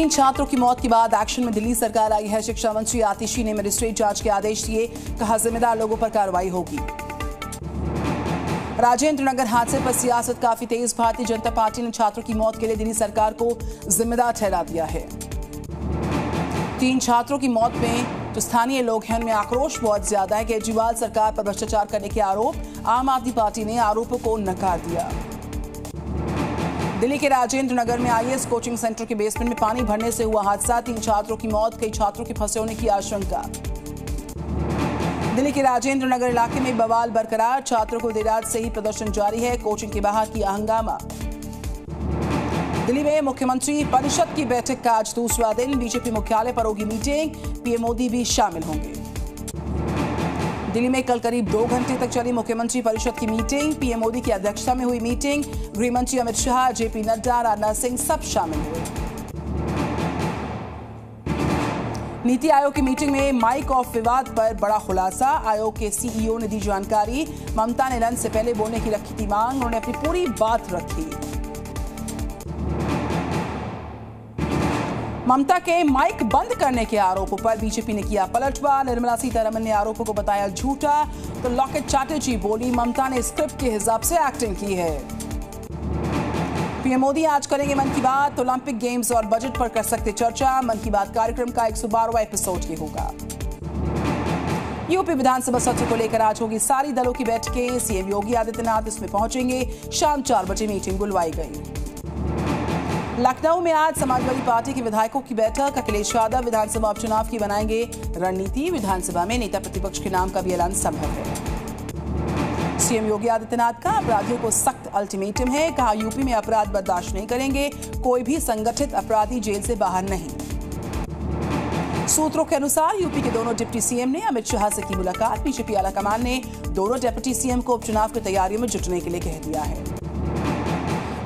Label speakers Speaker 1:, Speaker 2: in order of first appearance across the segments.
Speaker 1: तीन छात्रों की मौत के बाद एक्शन में दिल्ली सरकार आई है। शिक्षा मंत्री आतिशी ने मजिस्ट्रेट जाँच के आदेश दिए, कहा जिम्मेदार लोगों पर कार्रवाई होगी। राजेंद्र नगर हादसे पर सियासत काफ़ी तेज। भारतीय जनता पार्टी ने छात्रों की मौत के लिए दिल्ली सरकार को जिम्मेदार ठहरा दिया है। तीन छात्रों की मौत में जो स्थानीय लोग हैं। उनमें आक्रोश बहुत ज़्यादा है। केजरीवाल सरकार पर भ्रष्टाचार करने के आरोप, आम आदमी पार्टी ने आरोपों को नकार दिया। दिल्ली के राजेंद्र नगर में आईएएस कोचिंग सेंटर के बेसमेंट में पानी भरने से हुआ हादसा। तीन छात्रों की मौत, कई छात्रों के फंसे होने की आशंका। दिल्ली के राजेंद्र नगर इलाके में बवाल बरकरार, छात्रों को देर रात से ही प्रदर्शन जारी है, कोचिंग के बाहर किया हंगामा। दिल्ली में मुख्यमंत्री परिषद की बैठक का आज दूसरा दिन, बीजेपी मुख्यालय पर होगी मीटिंग, पीएम मोदी भी शामिल होंगे। दिल्ली में कल करीब दो घंटे तक चली मुख्यमंत्री परिषद की मीटिंग। पीएम मोदी की अध्यक्षता में हुई मीटिंग। गृहमंत्री अमित शाह, जेपी नड्डा, राजनाथ सिंह सब शामिल हुए। नीति आयोग की मीटिंग में माइक ऑफ़ विवाद पर बड़ा खुलासा। आयोग के सीईओ ने दी जानकारी। ममता ने लंच से पहले बोलने की रखी थी मांग। उन्होंने अपनी पूरी बात रखी ममता के माइक बंद करने के आरोपों पर बीजेपी ने किया पलटवार। निर्मला सीतारमन ने आरोपों को बताया झूठा। तो लॉकेट चैटर्जी बोली, ममता ने स्क्रिप्ट के हिसाब से एक्टिंग की है। पीएम मोदी आज करेंगे मन की बात। ओलंपिक गेम्स और बजट पर कर सकते चर्चा। मन की बात कार्यक्रम का एक सौ बारहवा एपिसोड ये होगा। यूपी विधानसभा सत्र को लेकर आज होगी सारी दलों की बैठकें। सीएम योगी आदित्यनाथ इसमें पहुँचेंगे। शाम चार बजे मीटिंग बुलवाई गई। लखनऊ में आज समाजवादी पार्टी के विधायकों की बैठक। अखिलेश यादव विधानसभा उपचुनाव की बनाएँगे रणनीति। विधानसभा में नेता प्रतिपक्ष के नाम का भी ऐलान संभव है। सीएम योगी आदित्यनाथ का अपराधियों को सख्त अल्टीमेटम है। कहा, यूपी में अपराध बर्दाश्त नहीं करेंगे। कोई भी संगठित अपराधी जेल से बाहर नहीं। सूत्रों के अनुसार यूपी के दोनों डिप्टी सीएम ने अमित शाह से की मुलाकात। बीजेपी आलाकमान ने दोनों डिप्टी सीएम को उपचुनाव की तैयारियों में जुटने के लिए कह दिया है।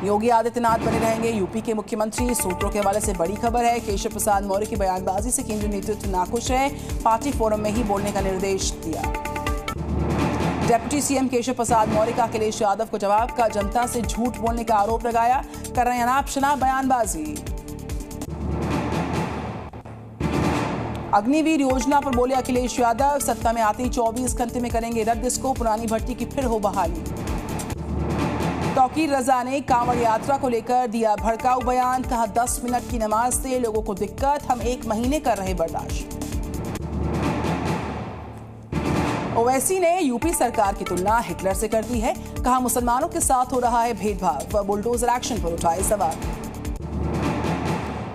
Speaker 1: योगी आदित्यनाथ बने रहेंगे। यूपी के मुख्यमंत्री, सूत्रों के हवाले से बड़ी खबर है, केशव प्रसाद मौर्य की बयानबाजी से केंद्रीय नेतृत्व नाखुश है पार्टी फोरम में ही बोलने का निर्देश दिया। डेप्यूटी सीएम केशव प्रसाद मौर्य का अखिलेश यादव को जवाब का, जनता से झूठ बोलने का आरोप लगाया, कर रहे अनाप शनाप बयानबाजी। अग्निवीर योजना पर बोले अखिलेश यादव, सत्ता में आते ही 24 घंटे में करेंगे रद्द इसको पुरानी भर्ती की फिर हो बहाली। तौकीर रजा ने कांवड़ यात्रा को लेकर दिया भड़काऊ बयान, कहा 10 मिनट की नमाज़ से लोगों को दिक्कत, हम एक महीने कर रहे बर्दाश्त। ओवैसी ने यूपी सरकार की तुलना हिटलर से कर दी है, कहा मुसलमानों के साथ हो रहा है भेदभाव व बुलडोजर एक्शन पर उठाए सवाल।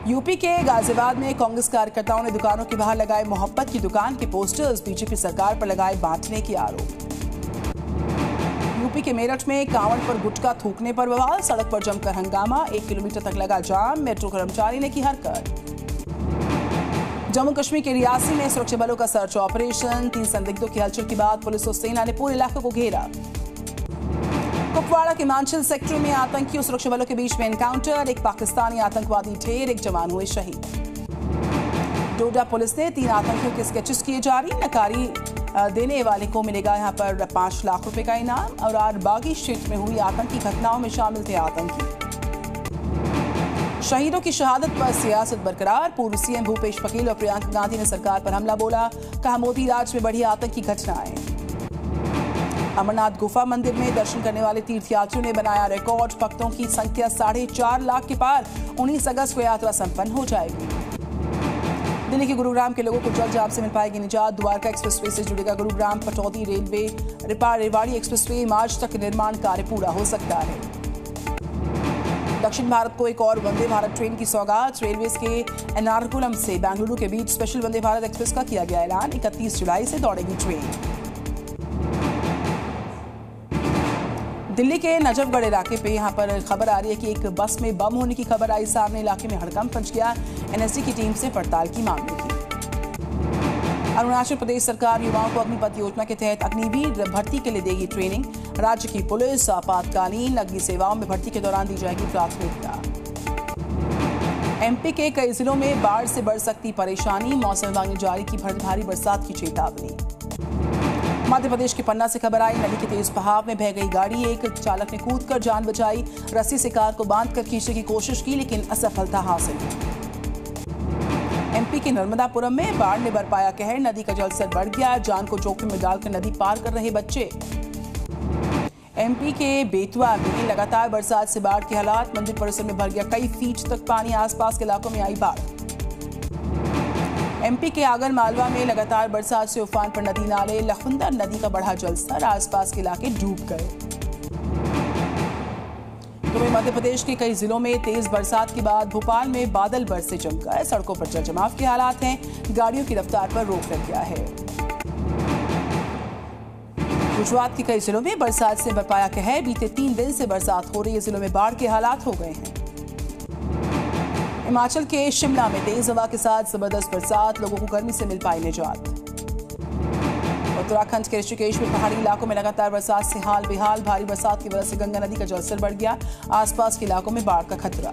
Speaker 1: यूपी के गाजियाबाद में कांग्रेस कार्यकर्ताओं ने दुकानों के बाहर लगाए मोहब्बत की दुकान के पोस्टर्स, बीजेपी सरकार पर लगाए बांटने के आरोप। यूपी के मेरठ में कांवड़ पर गुटका थूकने पर बवाल, सड़क पर जमकर हंगामा, एक किलोमीटर तक लगा जाम, मेट्रो कर्मचारी ने की हरकत। जम्मू कश्मीर के रियासी में सुरक्षा बलों का सर्च ऑपरेशन, तीन संदिग्धों की हलचल के बाद पुलिस और सेना ने पूरे इलाके को घेरा। कुपवाड़ा के मांचल सेक्टर में आतंकी और सुरक्षा बलों के बीच में एनकाउंटर, एक पाकिस्तानी आतंकवादी ढेर, एक जवान हुए शहीद। डोडा पुलिस ने तीन आतंकियों के स्केचेस किए जारी, नकारी देने वाले को मिलेगा यहाँ पर पाँच लाख रुपए का इनाम और आज बागी क्षेत्र में हुई आतंकी घटनाओं में शामिल थे आतंकी। शहीदों की शहादत पर सियासत बरकरार, पूर्व सीएम भूपेश बघेल और प्रियंका गांधी ने सरकार पर हमला बोला। कहा, मोदी राज में बढ़ी आतंकी घटनाएँ। अमरनाथ गुफा मंदिर में दर्शन करने वाले तीर्थयात्रियों ने बनाया रिकॉर्ड। भक्तों की संख्या साढ़े चार लाख के पार। उन्नीस अगस्त को यात्रा संपन्न हो जाएगी। दिल्ली के गुरुग्राम के लोगों को जल्द जाम से मिल पाएगी निजात। द्वारका एक्सप्रेसवे से जुड़ेगा Gurugram Pataudi railway. Rewari expressway March तक निर्माण कार्य पूरा हो सकता है। दक्षिण भारत को एक और वंदे भारत ट्रेन की सौगात। रेलवे के एनारकुलम से बेंगलुरु के बीच स्पेशल वंदे भारत एक्सप्रेस का किया गया ऐलान। इकतीस जुलाई से दौड़ेगी ट्रेन। दिल्ली के नजफगढ़ इलाके पे यहाँ पर खबर आ रही है कि एक बस में बम होने की खबर आई। सामने इलाके में हड़कंप पंच गया एनएसजी की टीम से पड़ताल की मांग की। अरुणाचल प्रदेश सरकार युवाओं को अग्निपथ योजना के तहत अग्निवीर भर्ती के लिए देगी ट्रेनिंग। राज्य की पुलिस आपातकालीन अग्नि सेवाओं में भर्ती के दौरान दी जाएगी प्राथमिकता। एमपी के कई जिलों में बाढ़ से बढ़ सकती परेशानी। मौसम विभाग ने जारी की भारी बरसात की चेतावनी। मध्य प्रदेश के पन्ना से खबर आई, नदी के तेज बहाव में बह गई गाड़ी। एक चालक ने कूदकर जान बचाई, रस्सी से कार को बाँध कर खींचने की कोशिश की, लेकिन असफलता हासिल। एमपी के नर्मदापुरम में बाढ़ ने बरपाया कहर, नदी का जलस्तर बढ़ गया, जान को जोखिम में डालकर नदी पार कर रहे बच्चे। एमपी के बेतवा में लगातार बरसात से बाढ़ के हालात, मंदिर परिसर में भर गया कई फीट तक पानी, आसपास के इलाकों में आई बाढ़। एमपी के आगर मालवा में लगातार बरसात से उफान पर नदी नाले लखुंदर नदी का बढ़ा जलस्तर, आसपास के इलाके डूब गए। तो मध्य प्रदेश के कई जिलों में तेज बरसात के बाद भोपाल में बादल बरसे जमकर सड़कों पर जलजमाव के हालात हैं। गाड़ियों की रफ्तार पर रोक लग गया है। गुजरात के कई जिलों में बरसात से बरपाया कहर, बीते तीन दिन से बरसात हो रही है। जिलों में बाढ़ के हालात हो गए हैं। हिमाचल के शिमला में तेज हवा के साथ ज़बरदस्त बरसात, लोगों को गर्मी से मिल पाई निजात। उत्तराखंड के ऋषिकेश में पहाड़ी इलाकों में लगातार बरसात से हाल बेहाल, भारी बरसात की वजह से गंगा नदी का जलस्तर बढ़ गया, आसपास के इलाकों में बाढ़ का खतरा।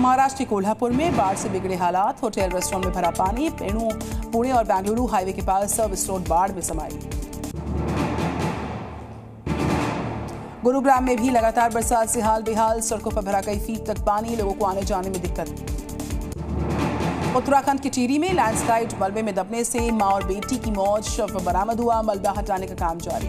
Speaker 1: महाराष्ट्र के कोल्हापुर में बाढ़ से बिगड़े हालात, होटल, रेस्टोरेंट में भरा पानी पेणु पुणे और बेंगलुरु हाईवे के पास सर्विस रोड बाढ़ में समाई। गुरुग्राम में भी लगातार बरसात से हाल बेहाल, सड़कों पर भरा कई फीट तक पानी, लोगों को आने जाने में दिक्कत। उत्तराखंड के टिहरी में लैंडस्लाइड मलबे में दबने से माँ और बेटी की मौत, शव बरामद हुआ, मलबा हटाने का काम जारी।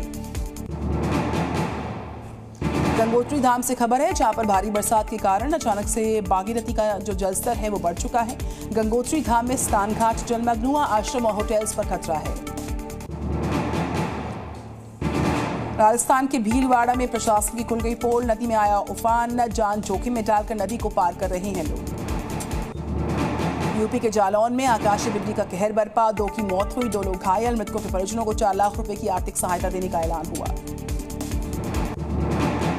Speaker 1: गंगोत्री धाम से खबर है, जहाँ पर भारी बरसात के कारण अचानक से बागीरथी का जो जलस्तर है वो बढ़ चुका है। गंगोत्री धाम में स्नान घाट जलमग्न हुआ, आश्रम और होटल्स पर खतरा है। राजस्थान के भीलवाड़ा में प्रशासन की खुल गई पोल नदी में आया उफान। जान जोखिम में डालकर नदी को पार कर रहे हैं लोग। यूपी के जालौन में आकाशीय बिजली का कहर बरपा। दो की मौत हुई, दो लोग घायल, मृतकों के परिजनों को चार लाख रुपए की आर्थिक सहायता देने का ऐलान हुआ।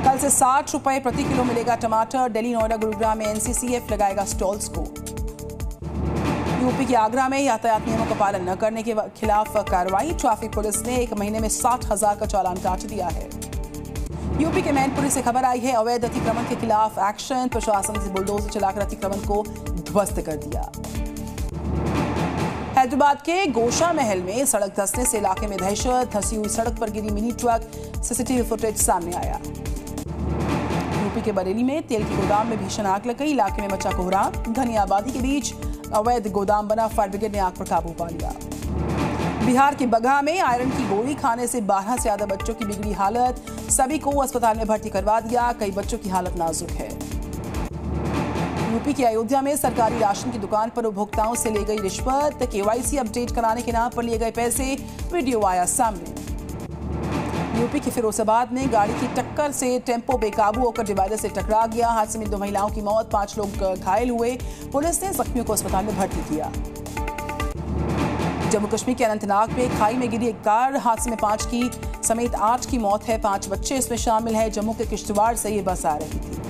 Speaker 1: कल से साठ रुपए प्रति किलो मिलेगा टमाटर। दिल्ली नोएडा, गुरुग्राम में एनसीसीएफ लगाएगा स्टॉल्स को। यूपी के आगरा में यातायात नियमों का पालन न करने के खिलाफ कार्रवाई। ट्रैफ़िक पुलिस ने एक महीने में साठ हज़ार का चालान काट दिया है। यूपी के मैनपुरी से खबर आई है, अवैध अतिक्रमण के खिलाफ एक्शन। प्रशासन से बुलडोजर चलाकर अतिक्रमण को ध्वस्त कर दिया। हैदराबाद के गोशा महल में सड़क धंसने से इलाके में दहशत। धंसी हुई सड़क पर गिरी मिनी ट्रक। सीसीटीवी फुटेज सामने आया। यूपी के बरेली में तेल के गोदाम में भीषण आग लग गई। इलाके में मचा कोहराम। घनी आबादी के बीच अवैध गोदाम बना, फायर ब्रिगेड ने आग पर काबू पा लिया। बिहार के बगहा में आयरन की गोली खाने से 12 से ज़्यादा बच्चों की बिगड़ी हालत। सभी को अस्पताल में भर्ती करवा दिया, कई बच्चों की हालत नाजुक है। यूपी की अयोध्या में सरकारी राशन की दुकान पर उपभोक्ताओं से ले गई रिश्वत। केवाईसी अपडेट कराने के नाम पर लिए गए पैसे, वीडियो आया सामने। यूपी के फिरोजाबाद में गाड़ी की टक्कर से टेंपो बेकाबू होकर डिवाइडर से टकरा गया। हादसे में दो महिलाओं की मौत, पाँच लोग घायल हुए। पुलिस ने जख्मियों को अस्पताल में भर्ती किया। जम्मू कश्मीर के अनंतनाग में खाई में गिरी एक कार, हादसे में पाँच की समेत आठ की मौत है। पाँच बच्चे इसमें शामिल है। जम्मू के किश्तवाड़ से ये बस आ रही थी।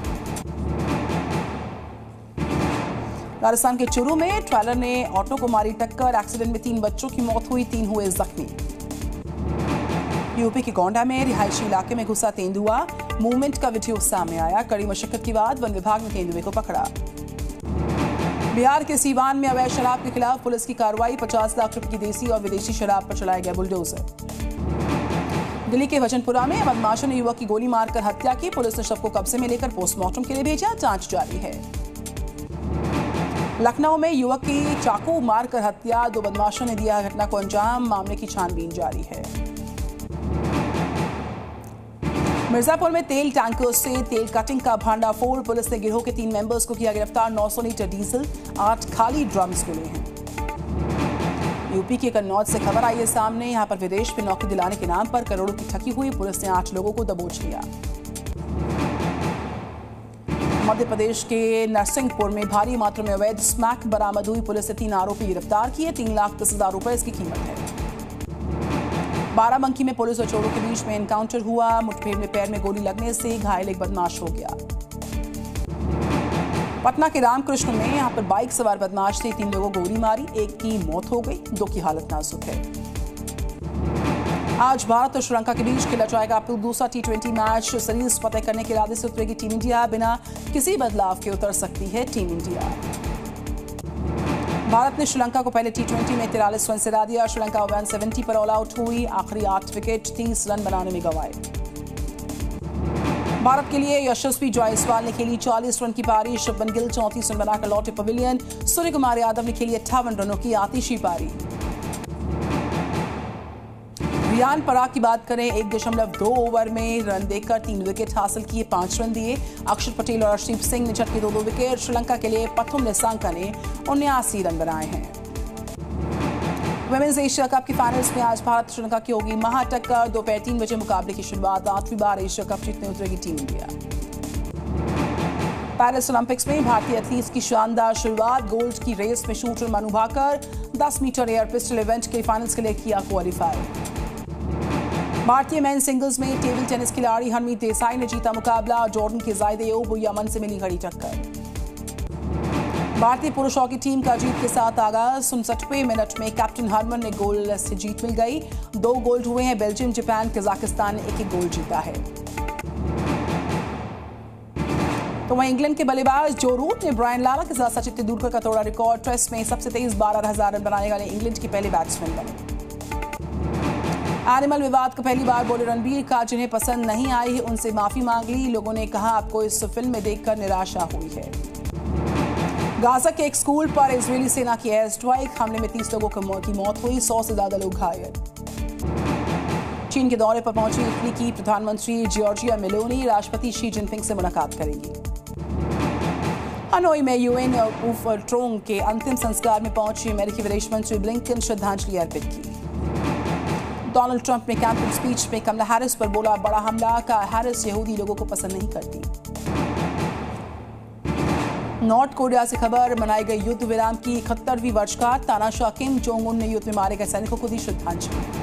Speaker 1: राजस्थान के चुरू में ट्रेलर ने ऑटो को मारी टक्कर। एक्सीडेंट में तीन बच्चों की मौत हुई, तीन हुए जख्मी। यूपी के गोंडा में रिहायशी इलाके में घुसा तेंदुआ। मूवमेंट का वीडियो सामने आया। कड़ी मशक्कत के बाद वन विभाग ने तेंदुए को पकड़ा। बिहार के सीवान में अवैध शराब के खिलाफ पुलिस की कार्रवाई 50 लाख रुपए की देसी और विदेशी शराब पर चलाया गया बुलडोजर। दिल्ली के वजनपुरा में बदमाशों ने युवक की गोली मारकर हत्या की। पुलिस ने शव को कब्जे में लेकर पोस्टमार्टम के लिए भेजा। जाँच जारी है। लखनऊ में युवक की चाकू मारकर हत्या। दो बदमाशों ने दिया घटना को अंजाम। मामले की छानबीन जारी है। मिर्जापुर में तेल टैंकर से तेल कटिंग का भांडाफोड़। पुलिस ने गिरोह के तीन मेंबर्स को किया गिरफ़्तार। 900 लीटर डीजल, आठ खाली ड्रम्स मिले हैं। यूपी के कन्नौज से खबर आई है सामने। यहाँ पर विदेश में नौकरी दिलाने के नाम पर करोड़ों की ठगी हुई। पुलिस ने आठ लोगों को दबोच लिया। मध्य प्रदेश के नरसिंहपुर में भारी मात्रा में अवैध स्मैक बरामद हुई। पुलिस ने तीन आरोपी गिरफ़्तार किए। तीन लाख दस हज़ार रुपए इसकी कीमत है। बाराबंकी में पुलिस और चोरों के बीच में एनकाउंटर हुआ। मुठभेड़ में पैर में गोली लगने से घायल एक बदमाश हो गया। पटना के रामकृष्ण में यहाँ पर बाइक सवार बदमाश थे तीन लोगों गोली मारी। एक की मौत हो गई, दो की हालत नाजुक है। आज भारत और श्रीलंका के बीच खेला जाएगा अपना दूसरा टी ट्वेंटी मैच सीरीज़ फतेह करने के इरादे से उतरेगी टीम इंडिया। बिना किसी बदलाव के उतर सकती है टीम इंडिया। भारत ने श्रीलंका को पहले टी ट्वेंटी में तिरालीस रन से हरा दिया। श्रीलंका वन सेवेंटी पर ऑल आउट हुई। आखिरी आठ विकेट तीस रन बनाने में गवाए। भारत के लिए यशस्वी जायसवाल ने खेली 40 रन की पारी। शुभन गिल चौंतीस रन बनाकर लौटे पवेलियन सूर्य कुमार यादव ने खेली अट्ठावन रनों की आतिशी पारी। रियान पराग की बात करें, एक दशमलव दो ओवर में रन देकर तीन विकेट हासिल किए, पाँच रन दिए। अक्षर पटेल और अर्शदीप सिंह ने झटके दो दो विकेट। श्रीलंका के लिए पथुम निसांका ने उन्यासी रन बनाए हैं। वुमेन्स एशिया कप की फाइनल्स में आज भारत श्रीलंका की होगी महाटक्कर। दोपहर तीन बजे मुकाबले की शुरुआत। आठवीं बार एशिया कप जीतने उतरेगी टीम इंडिया। पेरिस ओलंपिक्स में भारतीय एथलीट्स की शानदार शुरुआत। गोल्ड की रेस में shooter Manu Bhaker. 10 metre air pistol event के फाइनल्स के लिए किया क्वालिफाई भारतीय मेन सिंगल्स में टेबल टेनिस खिलाड़ी हरमीत देसाई ने जीता मुकाबला। जॉर्डन के जायदे ओब यमन से मिली घड़ी टक्कर। भारतीय पुरुष हॉकी टीम का जीत के साथ आगाज़। उनसठवें मिनट में कैप्टन हरमन ने गोल से जीत मिल गई। दो गोल्ड हुए हैं। बेल्जियम, जापान, कजाकिस्तान ने एक एक गोल जीता है। तो वहीं इंग्लैंड के बल्लेबाज जो रूट ने ब्रायन लाला के साथ सचिन तेंदुलकर का तोड़ा रिकॉर्ड। टेस्ट में सबसे तेज बारह हज़ार रन बनाने वाले इंग्लैंड के पहले बैट्समैन बने। एनिमल विवाद को पहली बार बोले रणबीर का जिन्हें पसंद नहीं आई, उनसे माफ़ी मांग ली। लोगों ने कहा, आपको इस फ़िल्म में देखकर निराशा हुई है। गाजा के एक स्कूल पर इजरायली सेना की एयर स्ट्राइक हमले में तीस लोगों की मौत हुई, सौ से ज़्यादा लोग घायल। चीन के दौरे पर पहुँची इटली की प्रधानमंत्री जॉर्जिया मेलोनी। राष्ट्रपति शी जिनपिंग से मुलाकात करेंगी। हनोई में यूएन ट्रोंग के अंतिम संस्कार में पहुँची अमेरिकी विदेश मंत्री ब्लिंकन, श्रद्धांजलि अर्पित की। डोनाल्ड ट्रंप ने कैंपेन स्पीच में कमला हैरिस पर बोला बड़ा हमला का हैरिस यहूदी लोगों को पसंद नहीं करती। नॉर्थ कोरिया से खबर, मनाई गई युद्ध विराम की इकहत्तरवीं वर्षगांठ, तानाशाह किम जोंग उन ने युद्ध में मारे गए सैनिकों को दी श्रद्धांजलि।